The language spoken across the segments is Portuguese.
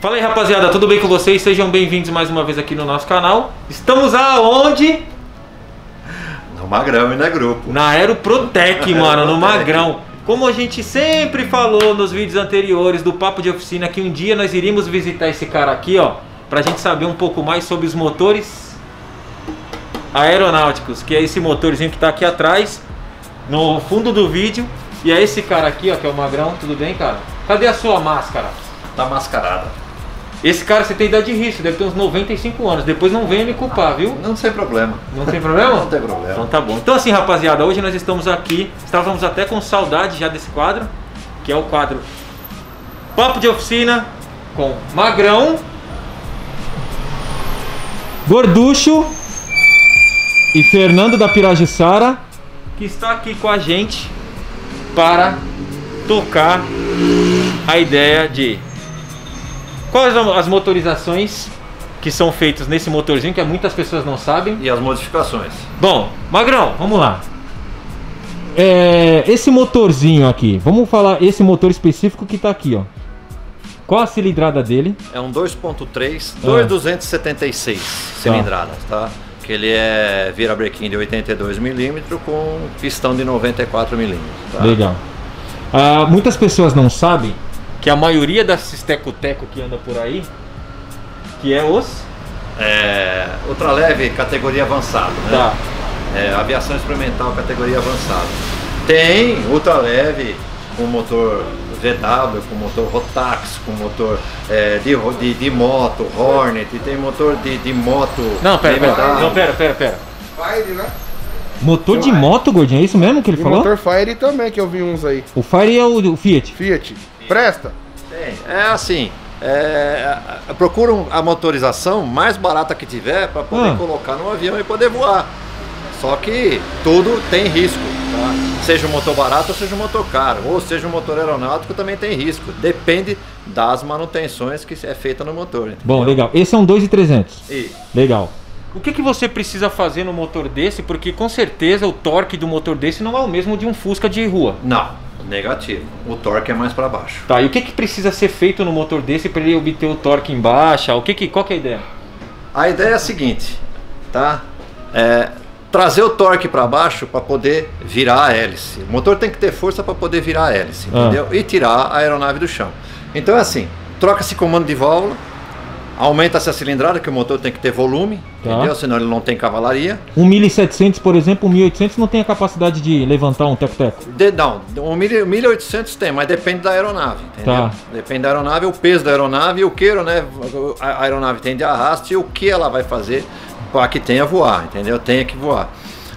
Fala aí rapaziada, tudo bem com vocês? Sejam bem-vindos mais uma vez aqui no nosso canal. Estamos aonde? No Magrão e na Grupo. Na Aeroprotec, mano, no. Magrão. Como a gente sempre falou nos vídeos anteriores do Papo de Oficina, que um dia nós iríamos visitar esse cara aqui, ó, pra gente saber um pouco mais sobre os motores aeronáuticos, que é esse motorzinho que tá aqui atrás, no fundo do vídeo. E é esse cara aqui, ó, que é o Magrão, tudo bem, cara? Cadê a sua máscara? Tá mascarada. Esse cara, você tem idade de risco, deve ter uns 95 anos. Depois não venha me culpar, viu? Não tem problema. Não tem problema? Não tem problema. Então tá bom. Então assim, rapaziada, hoje nós estamos aqui. Estávamos até com saudade já desse quadro, que é o quadro Papo de Oficina com Magrão, Gorducho e Fernando da Pirajussara, que está aqui com a gente para tocar a ideia de quais são as motorizações que são feitas nesse motorzinho que muitas pessoas não sabem. E as modificações? Bom, Magrão, vamos lá. É, esse motorzinho aqui, vamos falar esse motor específico que tá aqui, ó. Qual a cilindrada dele? É um 2.3, Ah. 2,276 cilindradas, tá? Que ele é virabrequim de 82 milímetros com pistão de 94 milímetros. Tá? Legal. Ah, muitas pessoas não sabem que a maioria desses teco-teco que anda por aí, que é os. É, ultraleve categoria avançada, né? Tá. É, aviação experimental categoria avançada. Tem ultraleve com motor VW, com motor Rotax, com motor é, de, de, de moto, Hornet, tem motor de, de moto. Não, pera, pera. Não, pera, pera, pera. Fire, né? Motor de moto, gordinho, é isso mesmo que ele E falou? motor Fire também, que eu vi uns aí. O Fire é o, o Fiat. Fiat. Presta? Tem. É assim, é, procura um- a motorização mais barata que tiver para poder Ah. colocar no avião e poder voar. Só que tudo tem risco, tá? Seja um motor barato ou seja um motor caro, ou seja um motor aeronáutico também tem risco. Depende das manutenções que é feita no motor. entendeu? Bom, legal. Esse é um 2,300. E Legal. O que, que você precisa fazer no motor desse? Porque com certeza o torque do motor desse não é o mesmo de um Fusca de rua. não, negativo. O torque é mais para baixo. Tá, e o que, que precisa ser feito no motor desse para ele obter o torque em baixa? O que que, qual que é a ideia? A ideia é a seguinte, tá? É, trazer o torque para baixo para poder virar a hélice. O motor tem que ter força para poder virar a hélice, Ah. entendeu? E tirar a aeronave do chão. Então é assim, troca-se comando de válvula, aumenta-se a cilindrada, que o motor tem que ter volume, Tá. entendeu? Senão ele não tem cavalaria. Um 1700, por exemplo, um 1800 não tem a capacidade de levantar um teco-teco. Não, 1000 1800 tem, mas depende da aeronave, entendeu? Tá. Depende da aeronave, o peso da aeronave, o que né, a aeronave tem de arraste e o que ela vai fazer para que tenha voar, entendeu? Tenha que voar.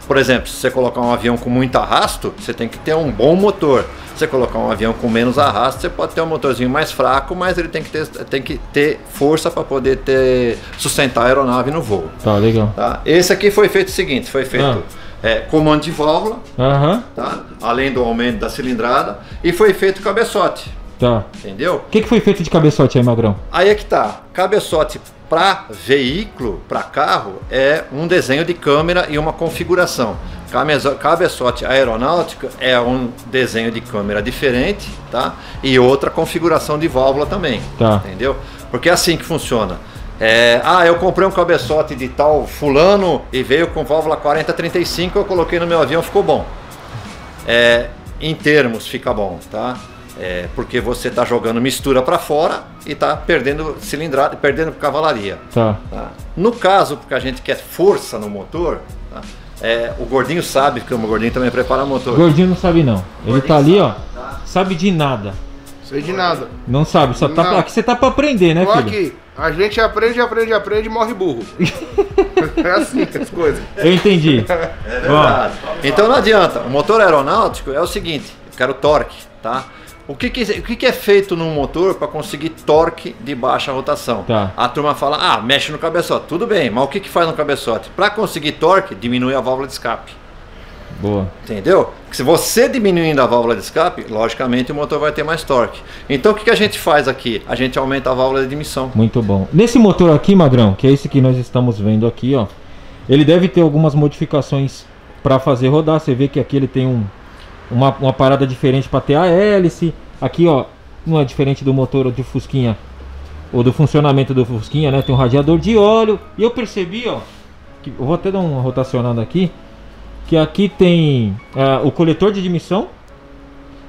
Por exemplo, se você colocar um avião com muito arrasto, você tem que ter um bom motor. Se você colocar um avião com menos arrasto, você pode ter um motorzinho mais fraco, mas ele tem que ter, tem que ter força para poder ter, sustentar a aeronave no voo. Tá, legal. Tá? Esse aqui foi feito o seguinte, foi feito Ah. é, comando de válvula, Aham, tá? além do aumento da cilindrada, e foi feito cabeçote, tá. entendeu? O que, que foi feito de cabeçote aí, Magrão? Aí é que tá, cabeçote para veículo, para carro, é um desenho de câmera e uma configuração. Cabeço- Cabeçote aeronáutica é um desenho de câmera diferente, tá? E outra configuração de válvula também, Tá. entendeu? Porque é assim que funciona. É, ah, eu comprei um cabeçote de tal fulano e veio com válvula 4035, eu coloquei no meu avião, ficou bom. É, em termos fica bom, tá? É, porque você está jogando mistura para fora e está perdendo cilindrada, perdendo cavalaria. Tá. tá? No caso, porque a gente quer força no motor, tá? É, o gordinho sabe, porque o gordinho também prepara motor. Gordinho não sabe não. Ele Gordinho tá ali, ó. sabe, tá? Sabe de nada. Sei de nada. Não sabe, só tá. Não. Aqui você tá pra aprender, né, Tô filho? aqui. A gente aprende, aprende, aprende e morre burro. é assim as coisas. Eu entendi. É verdade. Então não adianta. O motor aeronáutico é o seguinte: eu quero torque, tá? O que, que, o que, que é feito num motor para conseguir torque de baixa rotação? Tá. A turma fala, ah, mexe no cabeçote. Tudo bem, mas o que, que faz no cabeçote? Para conseguir torque, diminui a válvula de escape. Boa. Entendeu? Se você diminuindo a válvula de escape, logicamente o motor vai ter mais torque. Então o que, que a gente faz aqui? A gente aumenta a válvula de admissão. Muito bom. Nesse motor aqui, Magrão, que é esse que nós estamos vendo aqui, ó. Ele deve ter algumas modificações para fazer rodar. Você vê que aqui ele tem um, uma, uma parada diferente para ter a hélice. Aqui, ó, não é diferente do motor de Fusquinha ou do funcionamento do Fusquinha, né? Tem um radiador de óleo. E eu percebi, ó, que eu vou até dar uma rotacionada aqui, que aqui tem ah, o coletor de admissão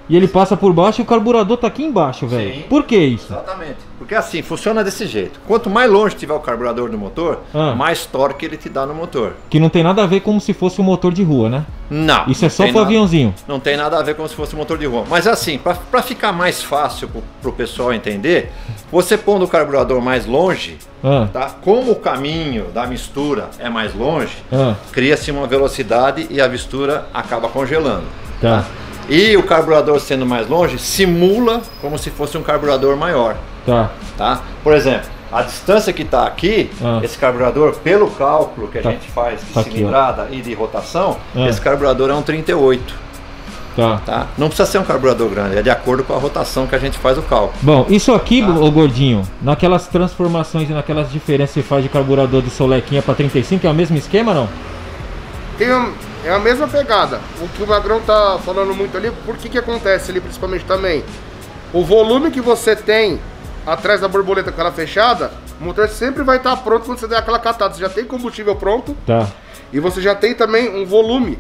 e ele passa por baixo e o carburador tá aqui embaixo, velho. Por que isso? Exatamente. Porque assim, funciona desse jeito. Quanto mais longe tiver o carburador do motor, Ah. mais torque ele te dá no motor. Que não tem nada a ver como se fosse um motor de rua, né? Não. Isso é só pro nada- aviãozinho. Não tem nada a ver como se fosse motor de rua. Mas assim, para ficar mais fácil pro, pro pessoal entender, você pondo o carburador mais longe, Ah, tá? Como o caminho da mistura é mais longe, ah, cria-se uma velocidade e a mistura acaba congelando. Tá. E o carburador sendo mais longe simula como se fosse um carburador maior, tá. tá? Por exemplo, a distância que está aqui, Ah. esse carburador, pelo cálculo que a Tá. gente faz de Tá aqui, cilindrada e de rotação, Ah. esse carburador é um 38, Tá. tá? Não precisa ser um carburador grande, é de acordo com a rotação que a gente faz o cálculo. Bom, isso aqui, Tá. ô gordinho, naquelas transformações e naquelas diferenças que você faz de carburador do Solequinha pra 35, é o mesmo esquema não? Tem um- é a mesma pegada. O que o Magrão tá falando muito ali, por que que acontece ali principalmente também? O volume que você tem atrás da borboleta com ela fechada, o motor sempre vai estar pronto quando você der aquela catada. Você já tem combustível pronto Tá. e você já tem também um volume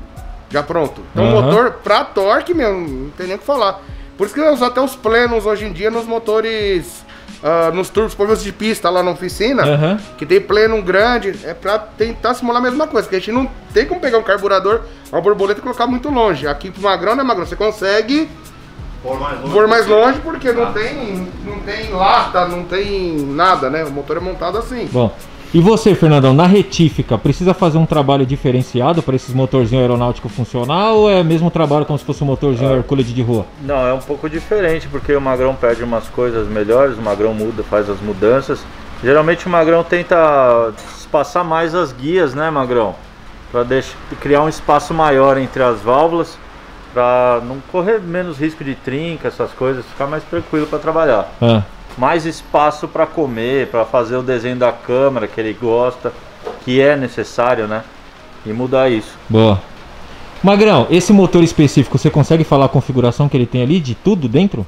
já pronto. Então o Aham. motor pra torque mesmo, não tem nem o que falar. Por isso que eu uso até os plenos hoje em dia nos motores, ah, nos turbos, por de pista lá na oficina. Aham. Que tem pleno grande, é pra tentar simular a mesma coisa, que a gente não tem como pegar um carburador, uma borboleta e colocar muito longe. Aqui pro Magrão, né, Magrão? Você consegue Por mais longe, pôr mais longe porque não tem, não tem lata, não tem nada, né? O motor é montado assim. Bom, e você, Fernandão, na retífica, precisa fazer um trabalho diferenciado para esses motorzinhos aeronáuticos funcionar ou é o mesmo trabalho como se fosse um motorzinho Hercules de rua? Não, é um pouco diferente, porque o Magrão pede umas coisas melhores, o Magrão muda, faz as mudanças. Geralmente o Magrão tenta espaçar mais as guias, né, Magrão? Para criar um espaço maior entre as válvulas, para não correr menos risco de trinca, essas coisas, ficar mais tranquilo para trabalhar. Ah, Mais espaço para comer, para fazer o desenho da câmera que ele gosta, que é necessário, né? E mudar isso. boa. Magrão, esse motor específico, você consegue falar a configuração que ele tem ali de tudo dentro?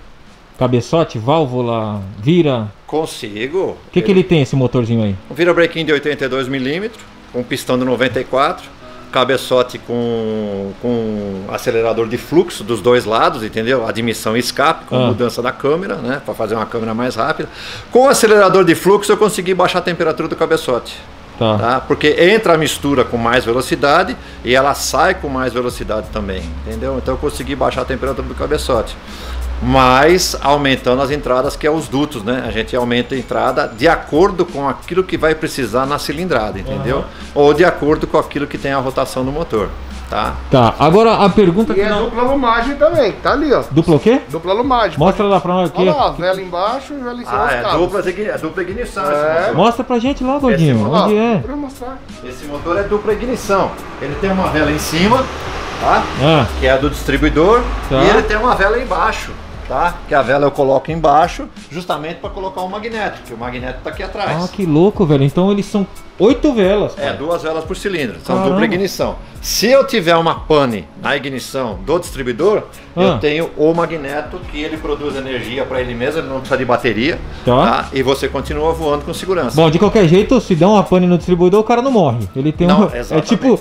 Cabeçote, válvula, vira. Consigo. O que, que ele tem esse motorzinho aí? Um virabrequim de 82mm, um pistão de 94, cabeçote com, com acelerador de fluxo dos dois lados, entendeu? Admissão e escape, com Ah. mudança da câmera, né? Para fazer uma câmera mais rápida. Com o acelerador de fluxo eu consegui baixar a temperatura do cabeçote. Tá. Tá? Porque entra a mistura com mais velocidade e ela sai com mais velocidade também, entendeu? Então eu consegui baixar a temperatura do cabeçote. Mas aumentando as entradas, que é os dutos, né? A gente aumenta a entrada de acordo com aquilo que vai precisar na cilindrada, entendeu? Ou de acordo com aquilo que tem a rotação do motor, tá? Tá, agora a pergunta E que é não... dupla lumagem também, tá ali, ó. Duplo o quê? Dupla lumagem. Mostra lá pra nós aqui. Olha lá, vela embaixo e vela em cima Ah, é cabos. dupla, é dupla ignição É. Mostra pra gente lá, gordinho. Esse- Ó, Onde é? Pra mostrar. Esse motor é dupla ignição. Ele tem uma vela em cima, tá? Ah, que é a do distribuidor, Tá. e ele tem uma vela embaixo, tá? Que a vela eu coloco embaixo, justamente para colocar o magneto, que o magneto tá aqui atrás. ah, que louco, velho. Então eles são oito velas. É, cara. duas velas por cilindro, são Caramba. dupla ignição. Se eu tiver uma pane na ignição do distribuidor, Ah. eu tenho o magneto que ele produz energia para ele mesmo, ele não precisa de bateria, Tá. tá? E você continua voando com segurança. Bom, de qualquer jeito, se der uma pane no distribuidor, o cara não morre. Ele tem Não, um. É tipo.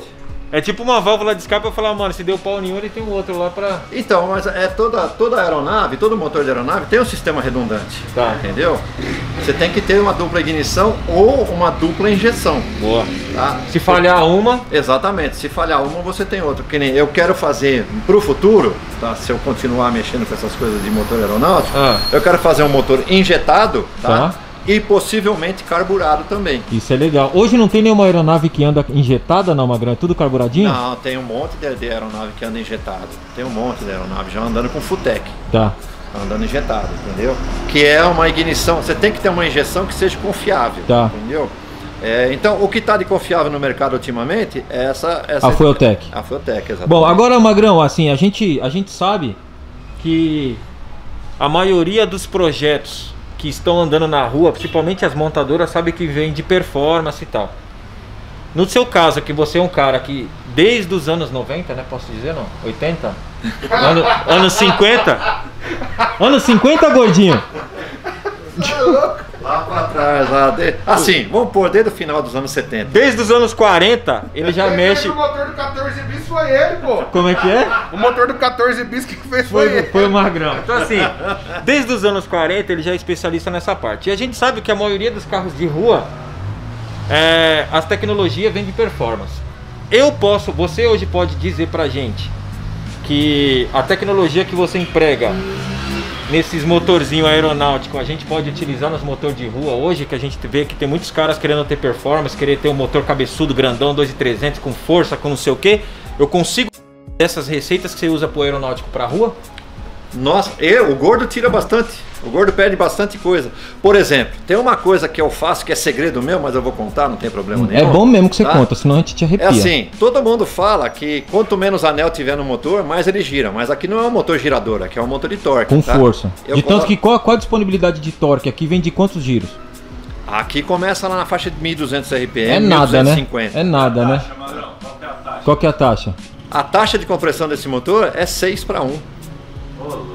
É tipo uma válvula de escape eu falar, mano, se deu pau nenhum, ele tem um outro lá pra. Então, mas é toda, toda aeronave, todo motor de aeronave tem um sistema redundante. Tá. Entendeu? Você tem que ter uma dupla ignição ou uma dupla injeção. Boa. Tá? Se falhar uma. Exatamente, se falhar uma, você tem outra. Que nem eu quero fazer pro futuro, tá? Se eu continuar mexendo com essas coisas de motor aeronáutico, Ah. eu quero fazer um motor injetado, tá? Tá. E possivelmente carburado também. Isso é legal. Hoje não tem nenhuma aeronave que anda injetada, não, Magrão? É tudo carburadinho? Não, tem um monte de, de aeronave que anda injetado. Tem um monte de aeronave já andando com Futec. Tá. andando injetado, entendeu? Que é uma ignição, você tem que ter uma injeção que seja confiável, Tá. entendeu? É, então, o que está de confiável no mercado ultimamente é essa... essa A Fueltec. A Fueltec, exatamente. Bom, agora, Magrão, assim, a gente, a gente sabe que a maioria dos projetos que estão andando na rua, principalmente as montadoras, sabe que vem de performance e tal. No seu caso, que você é um cara que desde os anos 90, né? Posso dizer não? 80? Ano, anos 50? Anos 50, gordinho? Lá pra trás lá. de- Assim, vamos pôr desde o final dos anos 70. Desde os anos 40, ele já Quem mexe. fez O motor do 14 bis foi ele, pô. Como é que é? O motor do 14 bis que fez foi, Foi, ele. foi o Magrão. Então, assim, desde os anos 40 ele já é especialista nessa parte. E a gente sabe que a maioria dos carros de rua, é, as tecnologias vêm de performance. Eu posso, você hoje pode dizer pra gente que a tecnologia que você emprega nesses motorzinhos aeronáuticos, a gente pode utilizar nos motores de rua hoje, que a gente vê que tem muitos caras querendo ter performance, querer ter um motor cabeçudo, grandão, 2.300, com força, com não sei o que. Eu consigo essas receitas que você usa pro aeronáutico pra rua? Nossa, eu, o gordo tira bastante. O gordo perde bastante coisa. Por exemplo, tem uma coisa que eu faço que é segredo meu, mas eu vou contar, não tem problema É nenhum. bom mesmo que você tá? conta, senão a gente te É arrepia. assim, todo mundo fala que quanto menos anel tiver no motor, mais ele gira. Mas aqui não é um motor girador, aqui é um motor de torque. Com tá? força. Eu de tanto que qual, qual a disponibilidade de torque aqui vem de quantos giros? Aqui começa lá na faixa de 1200 RPM, É nada, né? 1250. É nada, né? Qual que é a taxa? A taxa de compressão desse motor é 6 para 1,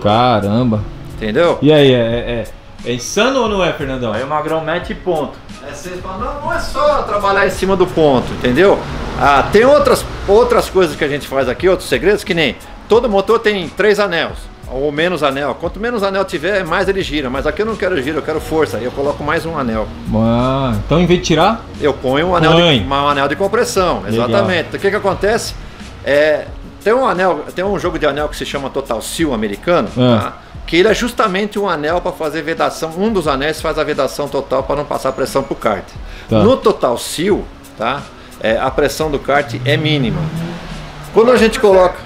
Caramba. Entendeu? E aí, é, é, é insano ou não é, Fernandão? Aí o Magrão mete ponto. É seis pra- não, não é só trabalhar em cima do ponto, entendeu? Ah, tem outras, outras coisas que a gente faz aqui, outros segredos, que nem todo motor tem três anéis, ou menos anel. Quanto menos anel tiver, mais ele gira. Mas aqui eu não quero giro, eu quero força. Eu coloco mais um anel. Ah, então em vez de tirar, Eu ponho um anel, Põe. de, um anel de compressão, Legal. exatamente. O que, que acontece? É, tem um anel, tem um jogo de anel que se chama Total Seal americano, Ah. tá? Que ele é justamente um anel para fazer vedação. Um dos anéis faz a vedação total para não passar pressão para o kart. Tá. No Total Seal, tá? É, a pressão do kart é mínima. Quando a gente coloca,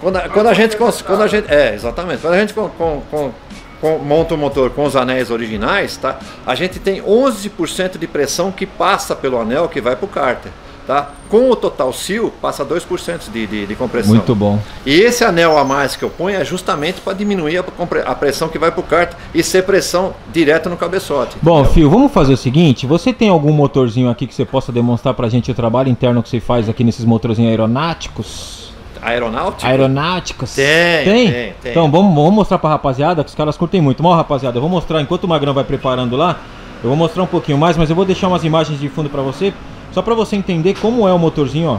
quando a, quando a gente quando a gente é exatamente, quando a gente com- com- com- monta o motor com os anéis originais, tá? A gente tem 11% de pressão que passa pelo anel que vai para o cárter, tá? Com o Total Seal passa 2% de, de, de compressão. muito bom. E esse anel a mais que eu ponho é justamente para diminuir a, a pressão que vai para o cárter e ser pressão direto no cabeçote. Bom, Fio, vamos fazer o seguinte: você tem algum motorzinho aqui que você possa demonstrar pra gente o trabalho interno que você faz aqui nesses motorzinhos aeronáuticos? Aeronáutico? Aeronáuticos? Tem, tem, tem. Então vamos, vamos mostrar pra rapaziada, que os caras curtem muito. Bom, rapaziada, eu vou mostrar, enquanto o Magrão vai preparando lá, eu vou mostrar um pouquinho mais, mas eu vou deixar umas imagens de fundo pra você, só pra você entender como é o motorzinho, ó.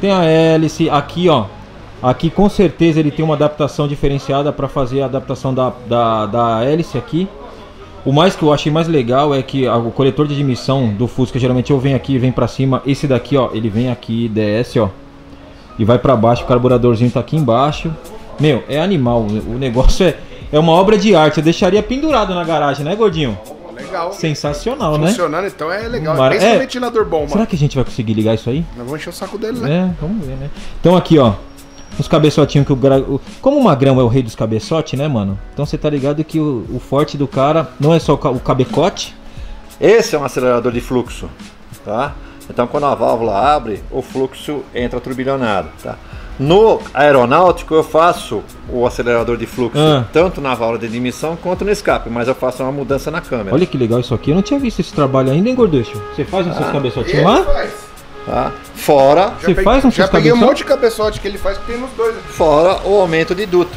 Tem a hélice aqui, ó. Aqui com certeza ele tem uma adaptação diferenciada pra fazer a adaptação da, da, da hélice aqui. O mais que eu achei mais legal é que o coletor de admissão do Fusca geralmente eu venho aqui e vem pra cima. Esse daqui, ó, ele vem aqui, desce, ó. E vai pra baixo, o carburadorzinho tá aqui embaixo. Meu, é animal. O negócio é, é uma obra de arte. Eu deixaria pendurado na garagem, né, gordinho? Legal. Sensacional, né? Funcionando, então é legal. É bem é. um ventilador bom, Será mano. que a gente vai conseguir ligar isso aí? Nós vamos encher o saco dele, né? É, vamos ver, né? Então aqui, ó. Os cabeçotinhos que o, gra-. Como o Magrão é o rei dos cabeçotes, né, mano? Então você tá ligado que o, o forte do cara não é só o cabecote. Esse é um acelerador de fluxo, tá? Então quando a válvula abre, o fluxo entra turbilhonado, tá? No aeronáutico eu faço o acelerador de fluxo Ah. tanto na válvula de admissão quanto no escape, mas eu faço uma mudança na câmera, Olha que legal isso aqui. Eu não tinha visto esse trabalho ainda, hein, Gorducho? Você faz os seus Ah, cabeçotinhos Ele lá? faz. tá? Fora, Já Você peguei- faz um Já seus peguei um cabeçotes? monte de cabeçote que ele faz que tem nos dois. fora o aumento de duto,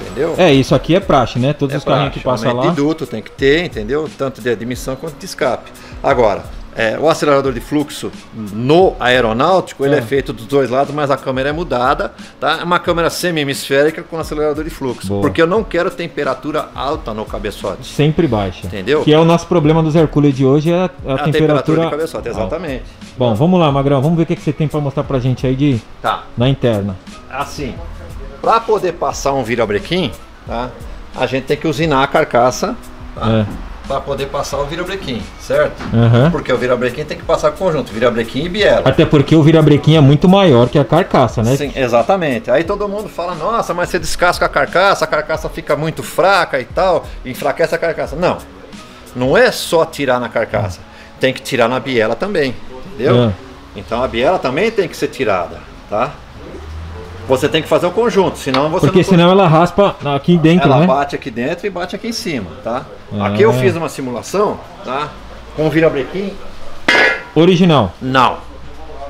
entendeu? É, isso aqui é praxe, né? Todos os carrinhos que passam aumento lá. de duto tem que ter, entendeu? Tanto de admissão quanto de escape. Agora, é, o acelerador de fluxo no aeronáutico, ele É. é feito dos dois lados, mas a câmera é mudada, tá? É uma câmera semi-hemisférica com acelerador de fluxo, Boa. porque eu não quero temperatura alta no cabeçote. Sempre baixa. Entendeu? Que é o nosso problema dos Hercules de hoje, é a, a A temperatura. temperatura de cabeçote, exatamente. Bom, vamos lá, Magrão. Vamos ver o que, que você tem pra mostrar pra gente aí de Tá. na interna. Assim, para poder passar um virabrequim, tá? A gente tem que usinar a carcaça, tá? É. Para poder passar o virabrequim, certo? Aham. Porque o virabrequim tem que passar conjunto, virabrequim e biela. Até porque o virabrequim é muito maior que a carcaça, né? Sim, exatamente. Aí todo mundo fala, nossa, mas você descasca a carcaça, a carcaça fica muito fraca e tal, enfraquece a carcaça. Não, não é só tirar na carcaça, tem que tirar na biela também, entendeu? É. Então a biela também tem que ser tirada, tá? Você tem que fazer o conjunto, senão você Porque não senão ela raspa aqui dentro, ela né? bate aqui dentro e bate aqui em cima, tá? Ah. Aqui eu fiz uma simulação, tá? Com o virabrequim, Original. não.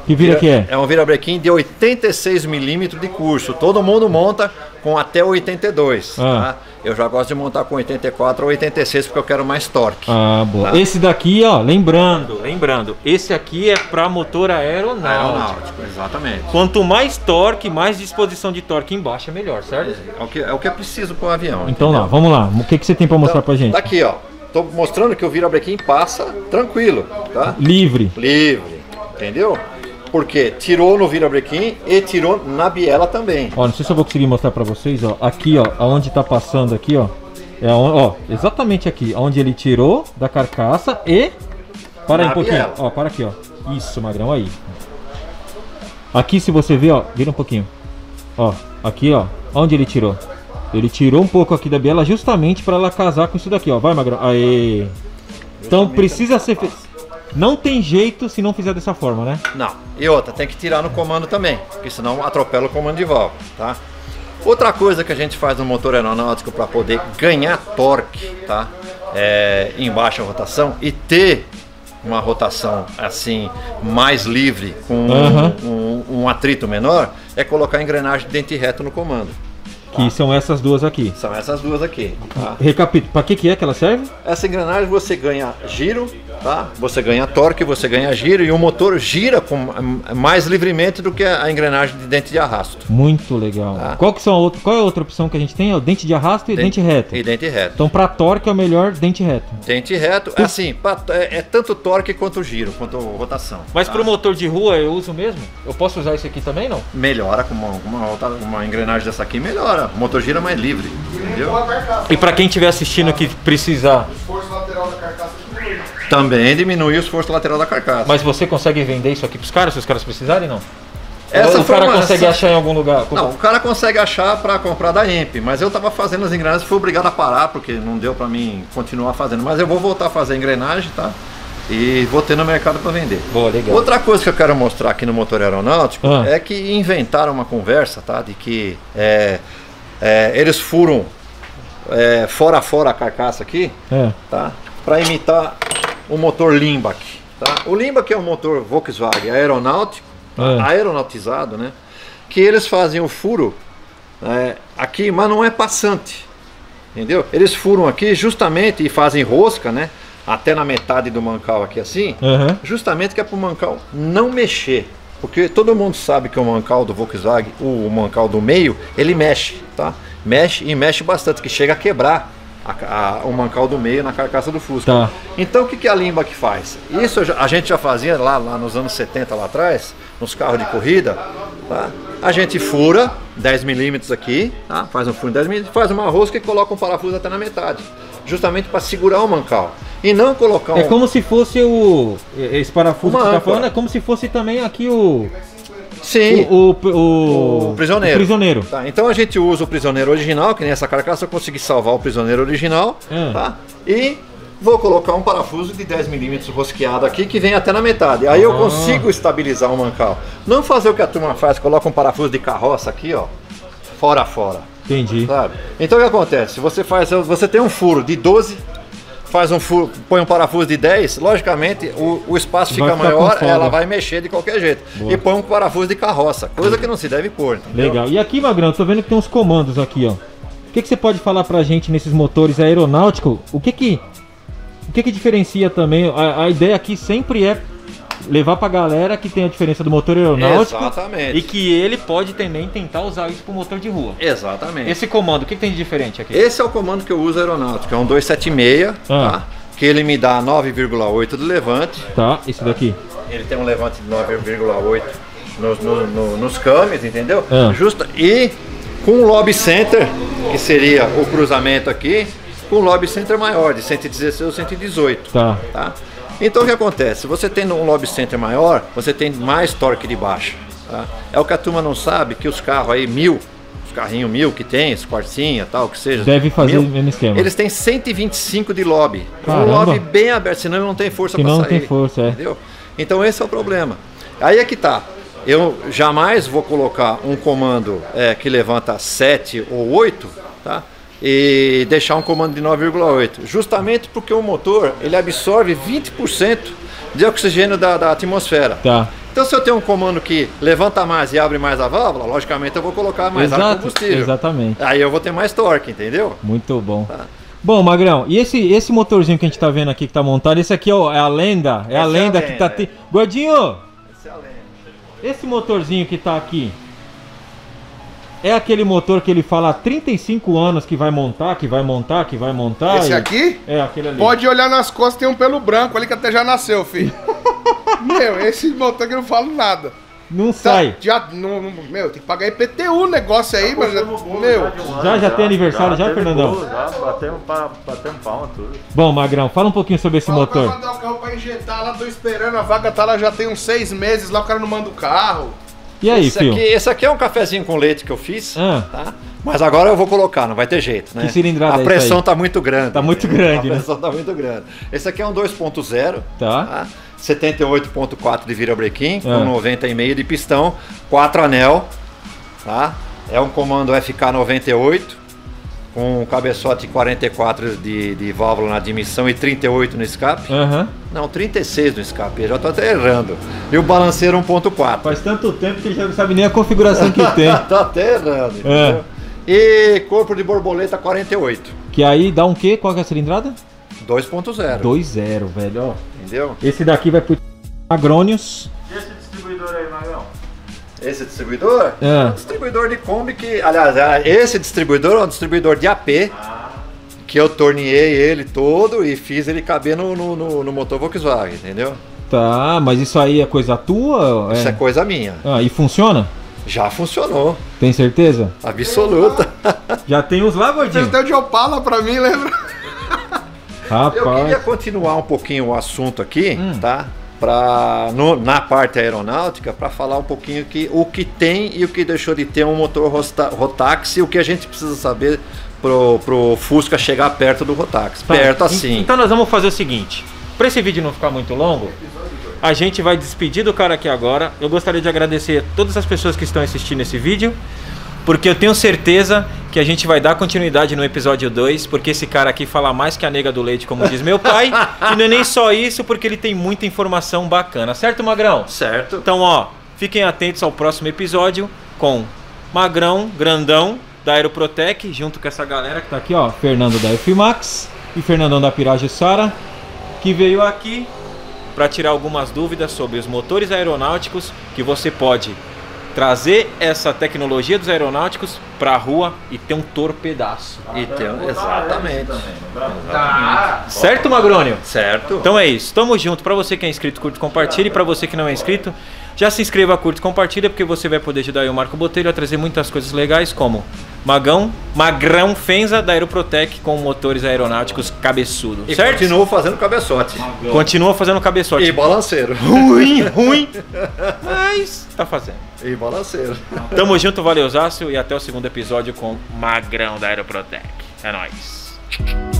Que vira que é? É um virabrequim de 86 milímetros de curso. Todo mundo monta com até 82. Ah. Tá? Eu já gosto de montar com 84 ou 86 porque eu quero mais torque. Ah, boa. Tá. Esse daqui, ó, lembrando, lembrando, esse aqui é para motor aeronáutico. Aeronáutico, exatamente. Quanto mais torque, mais disposição de torque embaixo é melhor, certo? É o que é, o que é preciso para o avião. Então entendeu? lá, vamos lá. O que, que você tem para mostrar pra gente? Tá aqui, ó. Tô mostrando que o virabrequim passa tranquilo, tá? Livre. Livre, entendeu? Porque tirou no virabrequim e tirou na biela também. Ó, não sei se eu vou conseguir mostrar pra vocês, ó. Aqui, ó, aonde tá passando aqui, ó. É ó, exatamente aqui, onde ele tirou da carcaça e para aí um pouquinho. biela. Ó, para aqui, ó. Isso, magrão aí. Aqui se você ver, ó, vira um pouquinho. Ó, aqui, ó, onde ele tirou? Ele tirou um pouco aqui da biela justamente para ela casar com isso daqui, ó. Vai, magrão. Aê. Então precisa ser fe... Não tem jeito se não fizer dessa forma, né? Não. E outra, tem que tirar no comando também, porque senão atropela o comando de válvula, tá? Outra coisa que a gente faz no motor aeronáutico para poder ganhar torque, tá? É, em baixa rotação e ter uma rotação assim mais livre com um- Aham. um, um atrito menor, é colocar engrenagem de dente reto no comando. Que são essas duas aqui. São essas duas aqui. Tá? Recapitula, para que que é que ela serve? Essa engrenagem você ganha giro, tá? Você ganha torque, você ganha giro e o motor gira com mais livremente do que a engrenagem de dente de arrasto. Muito legal. Tá. Qual, que são a outra, qual é a outra opção que a gente tem? É o dente de arrasto e dente, reto. E dente reto. Então, para torque é o melhor dente reto. Dente reto, é assim, pra- é, é tanto torque quanto giro, quanto rotação. Mas tá? pro motor de rua eu uso mesmo? Eu posso usar esse aqui também, não? Melhora com uma, uma, rota- uma engrenagem dessa aqui, melhora. O motor gira mais livre, entendeu? E para quem estiver assistindo que precisar, Também diminui o esforço lateral da carcaça. mas você consegue vender isso aqui pros caras, se os caras precisarem, não? Essa Ou o cara uma- consegue achar em algum lugar? Não, o cara consegue achar para comprar da EMP, mas eu tava fazendo as engrenagens, fui obrigado a parar porque não deu para mim continuar fazendo. Mas eu vou voltar a fazer engrenagem, tá? E vou ter no mercado para vender. Boa, legal. Outra coisa que eu quero mostrar aqui no motor aeronáutico Ah. é que inventaram uma conversa, tá? De que é, é, eles furam é, fora a fora a carcaça aqui, É. tá? Para imitar o motor Limbach, tá? O Limbach é um motor Volkswagen aeronáutico, tá? É. aeronautizado, né? Que eles fazem o furo é, aqui, mas não é passante, entendeu? Eles furam aqui justamente e fazem rosca, né? Até na metade do mancal aqui assim, Aham. justamente que é para o mancal não mexer. Porque todo mundo sabe que o mancal do Volkswagen, o mancal do meio, ele mexe, tá? Mexe e mexe bastante, que chega a quebrar a- a- o mancal do meio na carcaça do Fusca. Tá. Então o que, que a Limba que faz? Isso a gente já fazia lá, lá nos anos 70 lá atrás, nos carros de corrida, tá? A gente fura 10 milímetros aqui, tá? Faz um furo de 10 milímetros, faz uma rosca e coloca um parafuso até na metade. Justamente para segurar o mancal. E não colocar um. É como se fosse o. Esse parafuso Uma que você tá falando é como se fosse também aqui o. Sim. O, o, o, O prisioneiro. o prisioneiro. Tá, então a gente usa o prisioneiro original, que nessa carcaça eu consegui salvar o prisioneiro original, Hum. tá? E vou colocar um parafuso de 10 milímetros rosqueado aqui que vem até na metade. Aí eu Ah. consigo estabilizar o mancal. Não fazer o que a turma faz, coloca um parafuso de carroça aqui, ó, fora a fora, Entendi. sabe? Então o que acontece? Você faz, você tem um furo de 12 Faz um furo, põe um parafuso de 10, logicamente o, o espaço Vai fica maior, ela vai mexer de qualquer jeito. Boa. E põe um parafuso de carroça, coisa que não se deve pôr. entendeu? Legal. E aqui, Magrão, tô vendo que tem uns comandos aqui, ó. O que, que você pode falar pra gente nesses motores aeronáuticos? O que que, o que, que diferencia também? A, a ideia aqui sempre é levar pra galera que tem a diferença do motor aeronáutico Exatamente. e que ele pode também tentar usar isso pro motor de rua. Exatamente. Esse comando, o que, que tem de diferente aqui? Esse é o comando que eu uso aeronáutico, é um 276, Ah. tá? Que ele me dá 9,8 de levante. Tá, esse daqui. Ele tem um levante de 9,8 nos, no- no- nos cames, entendeu? Ah. Justa, e com um lobby center, que seria o cruzamento aqui, com um lobby center maior, de 116 ou 118. Tá. tá? Então o que acontece? Você tendo um lobby center maior, você tem mais torque de baixa. Tá? É o que a turma não sabe, que os carros aí, mil, os carrinhos mil que tem, os quartinha tal, que seja. Deve fazer mil, o mesmo esquema. Eles têm 125 de lobby. Caramba. Um lobby bem aberto, senão não tem força para não sair. tem força, é. Entendeu? Então esse é o problema. Aí é que tá. Eu jamais vou colocar um comando é, que levanta 7 ou 8, tá? E deixar um comando de 9,8. Justamente porque o motor ele absorve 20% de oxigênio da, da atmosfera. Tá. Então se eu tenho um comando que levanta mais e abre mais a válvula, logicamente eu vou colocar mais ar Exato, combustível. exatamente. Aí eu vou ter mais torque, entendeu? Muito bom. Tá. Bom, Magrão, e esse, esse motorzinho que a gente tá vendo aqui que tá montado, esse aqui é, o- é a lenda, é a Essa é a lenda que lenda, tá... é. Te... Gordinho, Excelente. esse motorzinho que tá aqui, é aquele motor que ele fala há 35 anos que vai montar, que vai montar, que vai montar? Esse e- aqui, É, aquele ali. pode olhar nas costas, tem um pelo branco ali que até já nasceu, filho. Meu, esse motor que eu não falo nada. Não Tá, sai. já, não, não- meu, tem que pagar IPTU o negócio aí, mas. já- bolo Meu, um ano Já- já tem aniversário já, teve Fernandão? bolo, Já, batemos, pa- batemos palma tudo. Bom, Magrão, fala um pouquinho sobre esse fala pra motor. mandar o carro pra injetar lá, tô esperando, a vaga tá lá já tem uns seis meses, lá o cara não manda o carro. E aí, esse, filho? aqui, esse aqui é um cafezinho com leite que eu fiz, Ah. tá? Mas agora eu vou colocar, não vai ter jeito, né? Que cilindrada A é pressão aí? tá muito grande. Tá muito grande, A né? pressão tá muito grande. Esse aqui é um 2.0, Tá. tá? 78.4 de virabrequim, Ah. com 90,5 de pistão, 4 anel, tá? É um comando FK98 com um cabeçote 44 de, de válvula na admissão e 38 no escape. Aham. Não, 36 no escape, eu já tô até errando. E o balanceiro 1.4. Faz tanto tempo que ele já não sabe nem a configuração que tem. tá até errando, É. E corpo de borboleta 48, Que aí dá um quê? Qual que é a cilindrada? 2.0, 2.0, velho, ó. entendeu? Esse daqui vai pro Agrônios. Esse distribuidor é Ah. um distribuidor de Kombi que, aliás, é- esse distribuidor é um distribuidor de AP que eu torneei ele todo e fiz ele caber no, no, no- no motor Volkswagen, entendeu? Tá, mas isso aí é coisa tua? Isso é coisa minha. Ah, e funciona? Já funcionou, Tem certeza? absoluta. Já tem uns lá, gordinho? até o de Opala pra mim, lembra? Eu queria Rapaz. continuar um pouquinho o assunto aqui, Hum. tá? No- na parte aeronáutica, para falar um pouquinho que, o que tem e o que deixou de ter um motor Rosta- Rotax e o que a gente precisa saber pro, pro Fusca chegar perto do Rotax. Tá, Perto assim. Então nós vamos fazer o seguinte. Pra esse vídeo não ficar muito longo, a gente vai despedir do cara aqui agora. Eu gostaria de agradecer a todas as pessoas que estão assistindo esse vídeo. Porque eu tenho certeza que a gente vai dar continuidade no episódio 2, porque esse cara aqui fala mais que a nega do leite, como diz meu pai. e não é nem só isso, porque ele tem muita informação bacana, certo, Magrão? Certo? Então, ó, fiquem atentos ao próximo episódio com Magrão, Grandão, da Aeroprotec, junto com essa galera que tá aqui, ó, Fernando da F-Max e Fernandão da Pirage Sara, que veio aqui para tirar algumas dúvidas sobre os motores aeronáuticos que você pode trazer essa tecnologia dos aeronáuticos para a rua e ter um torpedaço. E tem, exatamente. Certo, Magrônio? Certo? Então é isso. Tamo junto. Pra você que é inscrito, curte, compartilha. E pra você que não é inscrito, já se inscreva, curte, compartilha, porque você vai poder ajudar aí o Marco Botelho a trazer muitas coisas legais, como Magão, Magrão Fenza da Aeroprotec com motores aeronáuticos cabeçudo. e certo? continuo fazendo cabeçote. Continua fazendo cabeçote. E balanceiro. Ruim, ruim. Mas tá fazendo. E balanceiro. Tamo junto, valeu, Zácio, e até o segundo episódio com Magrão da Aeroprotec. É nóis.